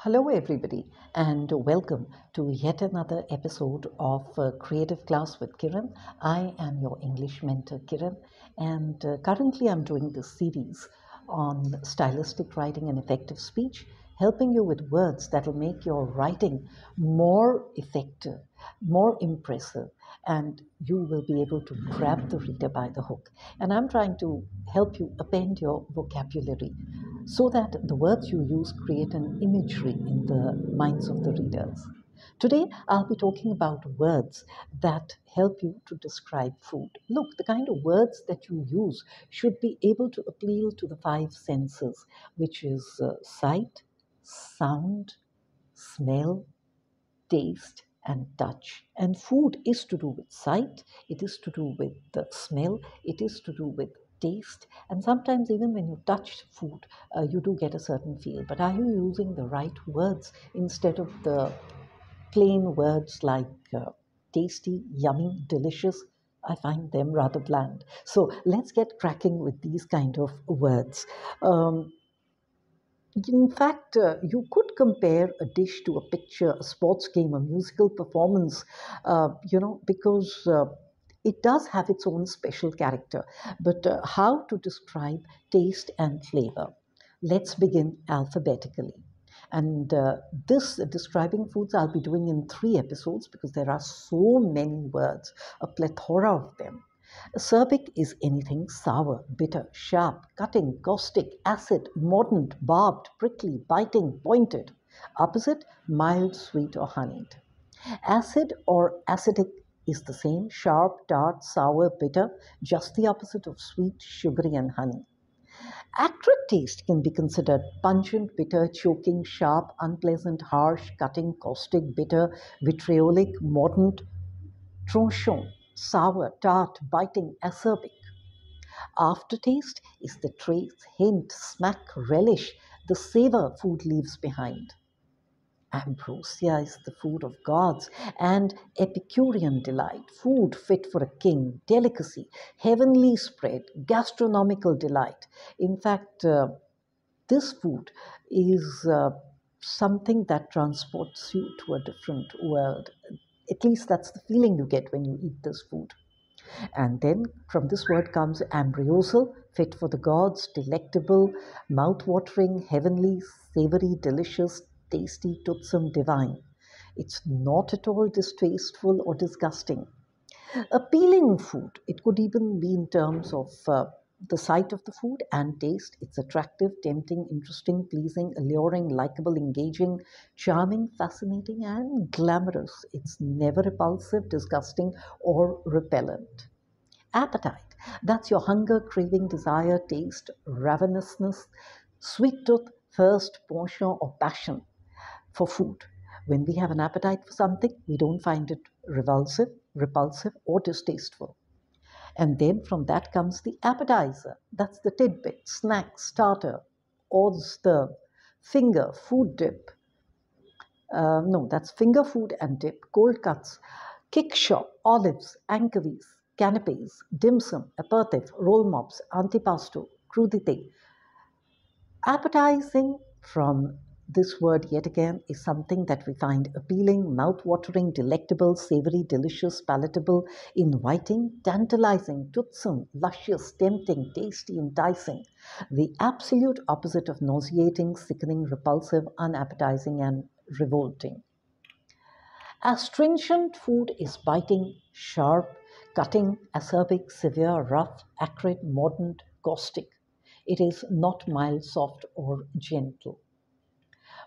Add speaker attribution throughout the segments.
Speaker 1: Hello, everybody, and welcome to yet another episode of uh, Creative Class with Kiran. I am your English mentor, Kiran, and uh, currently I'm doing this series on stylistic writing and effective speech, helping you with words that will make your writing more effective, more impressive, and you will be able to grab the reader by the hook. And I'm trying to help you append your vocabulary so that the words you use create an imagery in the minds of the readers. Today, I'll be talking about words that help you to describe food. Look, the kind of words that you use should be able to appeal to the five senses, which is uh, sight, sound, smell, taste, and touch. And food is to do with sight, it is to do with the smell, it is to do with taste, and sometimes even when you touch food, uh, you do get a certain feel. But are you using the right words instead of the plain words like uh, tasty, yummy, delicious? I find them rather bland. So let's get cracking with these kind of words. Um, in fact, uh, you could compare a dish to a picture, a sports game, a musical performance, uh, you know, because uh, it does have its own special character. But uh, how to describe taste and flavor? Let's begin alphabetically. And uh, this describing foods I'll be doing in three episodes because there are so many words, a plethora of them. Acerbic is anything sour, bitter, sharp, cutting, caustic, acid, mordant, barbed, prickly, biting, pointed. Opposite, mild, sweet, or honeyed. Acid or acidic is the same sharp, tart, sour, bitter, just the opposite of sweet, sugary, and honey. Acrid taste can be considered pungent, bitter, choking, sharp, unpleasant, harsh, cutting, caustic, bitter, vitriolic, mordant, tranchant, sour, tart, biting, acerbic. Aftertaste is the trace, hint, smack, relish, the savor food leaves behind. Ambrosia is the food of gods and Epicurean delight, food fit for a king, delicacy, heavenly spread, gastronomical delight. In fact, uh, this food is uh, something that transports you to a different world. At least that's the feeling you get when you eat this food. And then from this word comes ambrosial, fit for the gods, delectable, mouth-watering, heavenly, savory, delicious, tasty, toothsome, divine. It's not at all distasteful or disgusting. Appealing food, it could even be in terms of uh, the sight of the food and taste. It's attractive, tempting, interesting, pleasing, alluring, likable, engaging, charming, fascinating, and glamorous. It's never repulsive, disgusting, or repellent. Appetite. That's your hunger, craving, desire, taste, ravenousness, sweet tooth, thirst, portion, or passion for food. When we have an appetite for something, we don't find it revulsive, repulsive, or distasteful. And then from that comes the appetizer. That's the tidbit, snack, starter, hors d'oeuvre, finger, food dip. Uh, no, that's finger food and dip, cold cuts, kickshaw, olives, anchovies, canapes, dim sum, aperitif, roll mops, antipasto, crudité. Appetizing from this word, yet again, is something that we find appealing, mouth-watering, delectable, savory, delicious, palatable, inviting, tantalizing, toothsome, luscious, tempting, tasty, enticing. The absolute opposite of nauseating, sickening, repulsive, unappetizing, and revolting. Astringent food is biting, sharp, cutting, acerbic, severe, rough, acrid, mordant, caustic. It is not mild, soft, or gentle.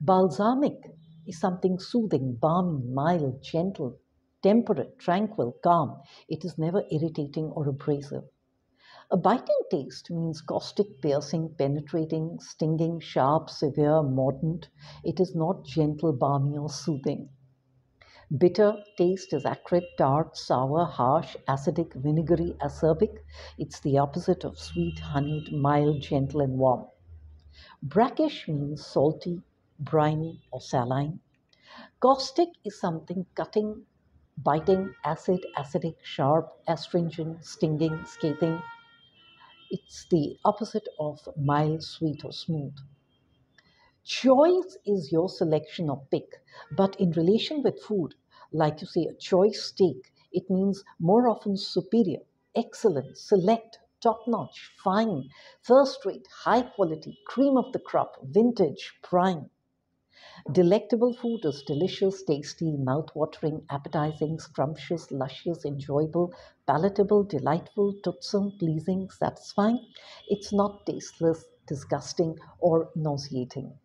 Speaker 1: Balsamic is something soothing, balmy, mild, gentle, temperate, tranquil, calm. It is never irritating or abrasive. A biting taste means caustic, piercing, penetrating, stinging, sharp, severe, mordant. It is not gentle, balmy, or soothing. Bitter taste is acrid, tart, sour, harsh, acidic, vinegary, acerbic. It's the opposite of sweet, honeyed, mild, gentle, and warm. Brackish means salty, briny, or saline. Caustic is something cutting, biting, acid, acidic, sharp, astringent, stinging, scathing. It's the opposite of mild, sweet, or smooth. Choice is your selection or pick, but in relation with food, like you say, a choice steak, it means more often superior, excellent, select, top notch, fine, first rate, high quality, cream of the crop, vintage, prime. Delectable food is delicious, tasty, mouth-watering, appetizing, scrumptious, luscious, enjoyable, palatable, delightful, toothsome, pleasing, satisfying. It's not tasteless, disgusting, or nauseating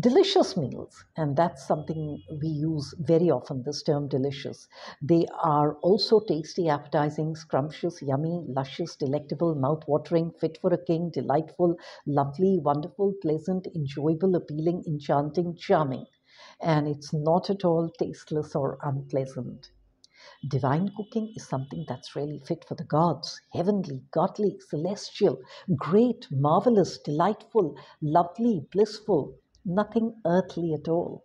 Speaker 1: delicious meals and that's something we use very often this term delicious. They are also tasty appetizing scrumptious yummy luscious delectable mouth-watering fit for a king delightful lovely wonderful pleasant enjoyable appealing enchanting charming. And it's not at all tasteless or unpleasant. Divine cooking is something that's really fit for the gods. Heavenly, godly, celestial, great, marvelous, delightful, lovely, blissful, nothing earthly at all.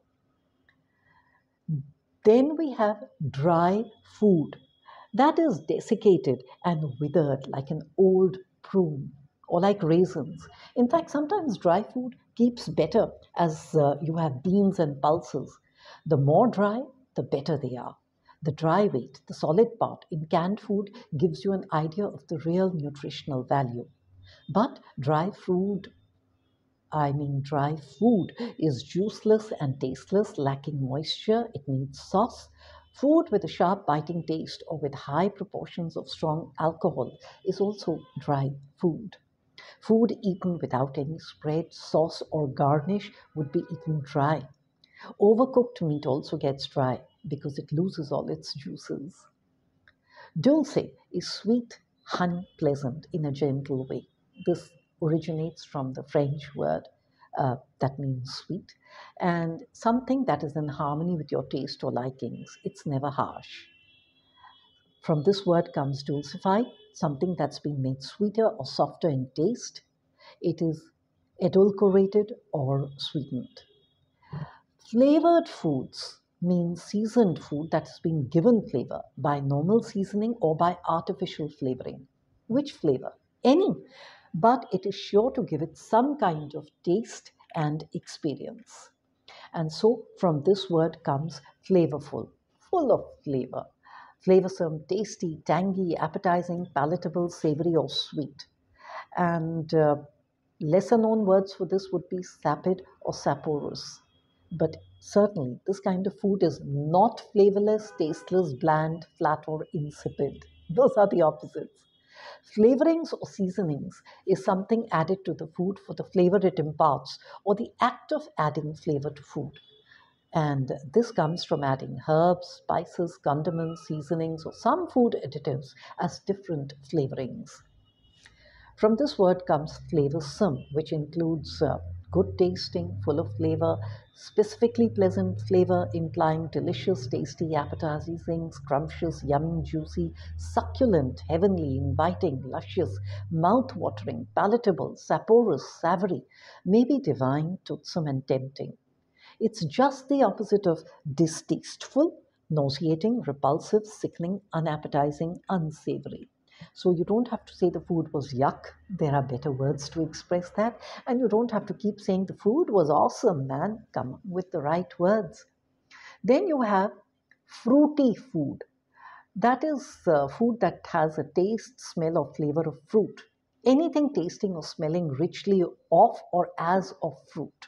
Speaker 1: Then we have dry food that is desiccated and withered like an old prune or like raisins. In fact, sometimes dry food keeps better as uh, you have beans and pulses. The more dry, the better they are. The dry weight, the solid part in canned food gives you an idea of the real nutritional value. But dry food I mean, dry food is juiceless and tasteless, lacking moisture. It needs sauce. Food with a sharp biting taste or with high proportions of strong alcohol is also dry food. Food eaten without any spread, sauce, or garnish would be eaten dry. Overcooked meat also gets dry because it loses all its juices. Dulce is sweet, honey pleasant in a gentle way. This originates from the French word uh, that means sweet, and something that is in harmony with your taste or likings. It's never harsh. From this word comes dulcify, something that's been made sweeter or softer in taste. It is adulterated or sweetened. Flavored foods means seasoned food that has been given flavor by normal seasoning or by artificial flavoring. Which flavor? Any but it is sure to give it some kind of taste and experience. And so from this word comes flavorful, full of flavor, flavorsome, tasty, tangy, appetizing, palatable, savory, or sweet. And uh, lesser known words for this would be sapid or saporous. But certainly, this kind of food is not flavorless, tasteless, bland, flat, or insipid. Those are the opposites. Flavorings or seasonings is something added to the food for the flavor it imparts or the act of adding flavor to food. And this comes from adding herbs, spices, condiments, seasonings, or some food additives as different flavorings. From this word comes flavorsome, which includes uh, good tasting, full of flavor, specifically pleasant flavor, implying delicious, tasty, appetizing, scrumptious, yummy, juicy, succulent, heavenly, inviting, luscious, mouth-watering, palatable, saporous, savory, maybe divine, toothsome, and tempting. It's just the opposite of distasteful, nauseating, repulsive, sickening, unappetizing, unsavory. So you don't have to say the food was yuck. There are better words to express that. And you don't have to keep saying the food was awesome, man. Come with the right words. Then you have fruity food. That is uh, food that has a taste, smell, or flavor of fruit. Anything tasting or smelling richly of or as of fruit.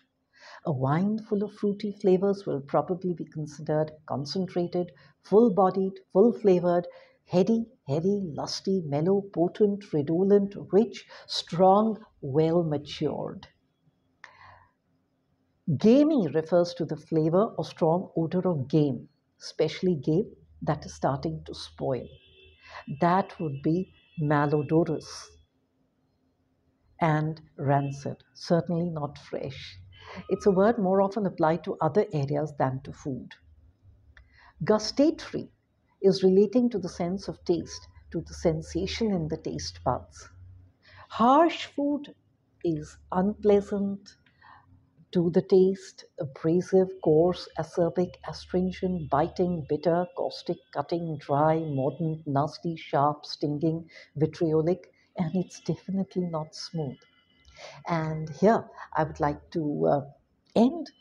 Speaker 1: A wine full of fruity flavors will probably be considered concentrated, full bodied, full flavored, heady, heavy, lusty, mellow, potent, redolent, rich, strong, well matured. Gamey refers to the flavor or strong odor of game, especially game that is starting to spoil. That would be malodorous and rancid, certainly not fresh. It's a word more often applied to other areas than to food. Gustatory is relating to the sense of taste, to the sensation in the taste buds. Harsh food is unpleasant to the taste, abrasive, coarse, acerbic, astringent, biting, bitter, caustic, cutting, dry, mordant, nasty, sharp, stinging, vitriolic, and it's definitely not smooth. And here I would like to uh, end.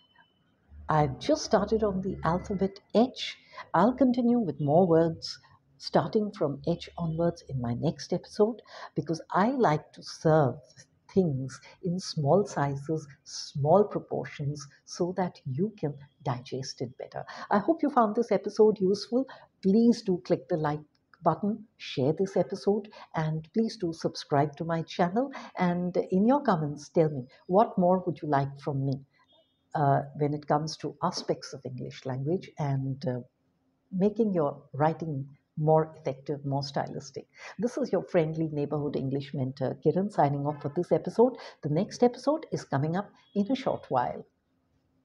Speaker 1: I've just started on the alphabet H. I'll continue with more words starting from H onwards in my next episode because I like to serve things in small sizes, small proportions, so that you can digest it better. I hope you found this episode useful. Please do click the like button, share this episode, and please do subscribe to my channel. And in your comments, tell me what more would you like from me uh, when it comes to aspects of English language and uh, making your writing more effective, more stylistic. This is your friendly neighborhood English mentor, Kiran, signing off for this episode. The next episode is coming up in a short while.